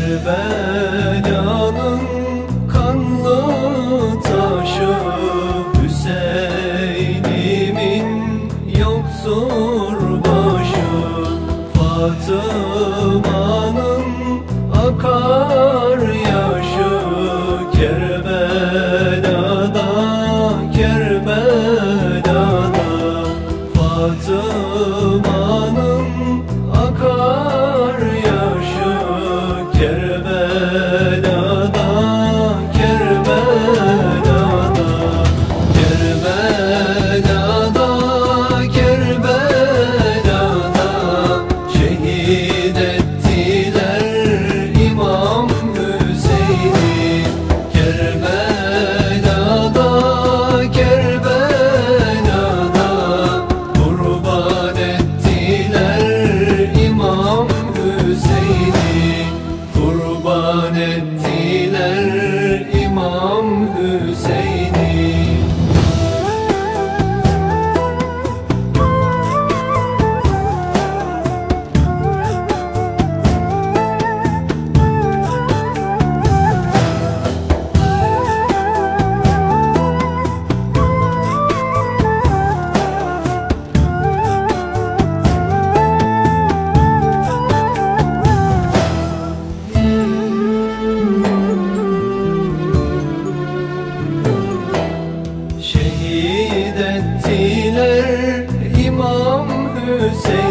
Kerbela'nın kanlı taşı Hüseyin'imin yoksul başı Fatıma'nın akan Diler İmam Hüseyin.